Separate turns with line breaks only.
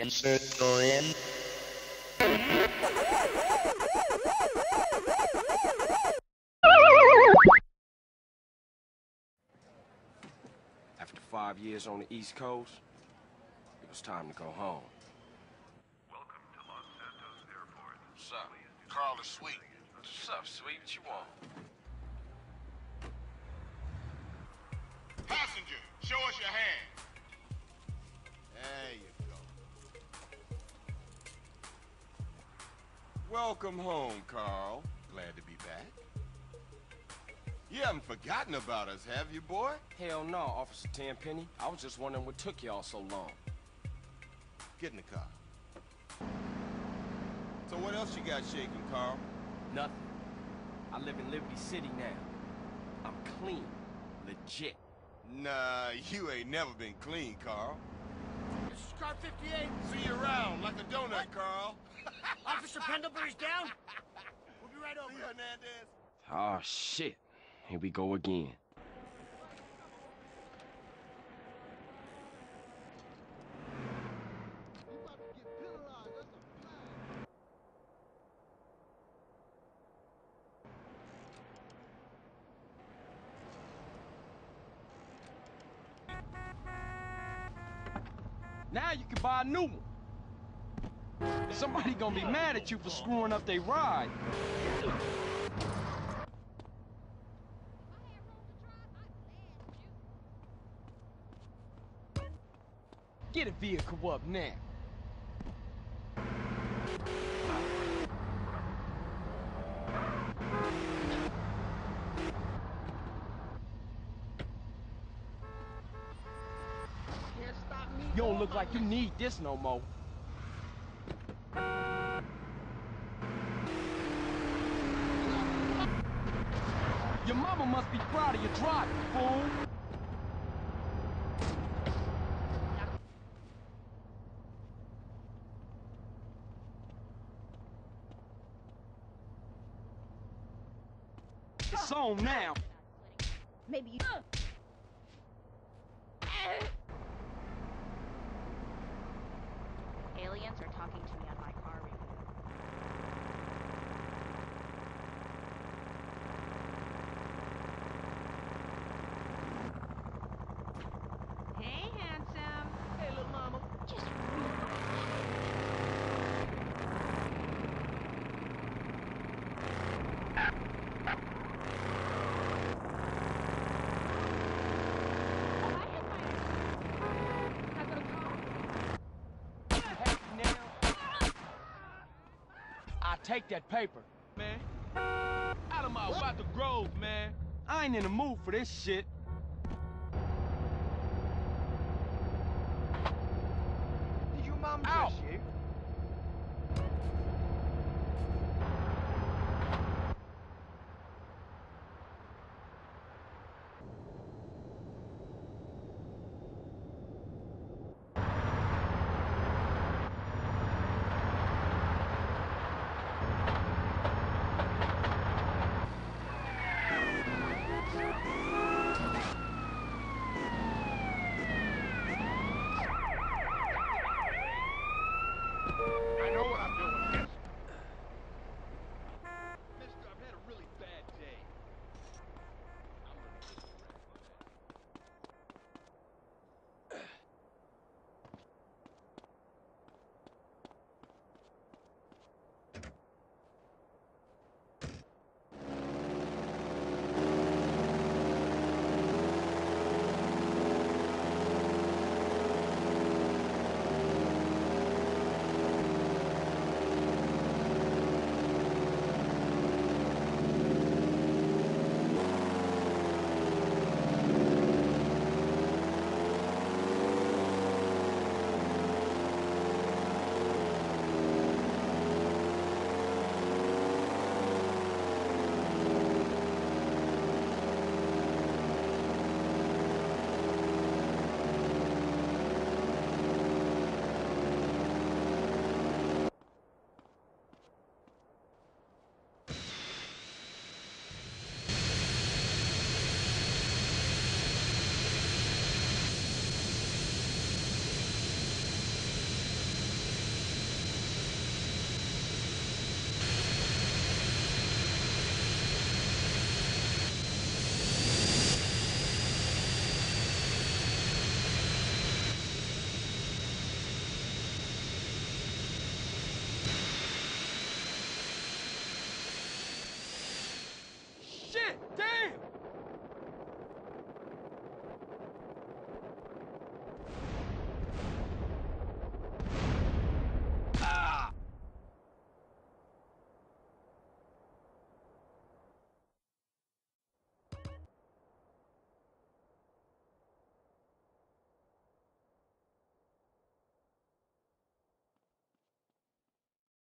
Insert story in.
After five years on the East Coast, it was time to go home.
Welcome to Los Santos Airport.
What's up?
Carl is sweet.
What's up, sweet? What you want?
Passenger, show us your hand. There you Welcome home, Carl. Glad to be back. You haven't forgotten about us, have you, boy?
Hell no, Officer Tenpenny. I was just wondering what took y'all so long.
Get in the car. So what else you got shaking, Carl?
Nothing. I live in Liberty City now. I'm clean. Legit.
Nah, you ain't never been clean, Carl.
This is car 58.
See you around like a donut, Carl.
Officer Pendelbury's down. We'll be right over.
See Hernandez?
Oh, shit. Here we go again. Now you can buy a new one. Somebody gonna be mad at you for screwing up their ride. Get a vehicle up now. Don't look like you need this no more. Your mama must be proud of your driving, fool. It's on now.
Maybe you. Aliens are talking to me on my car radio. Hey, handsome.
Hey, little mama.
Just
I take that paper, man. Out of my about the grove, man. I ain't in the mood for this shit.
Did your mom
Ow.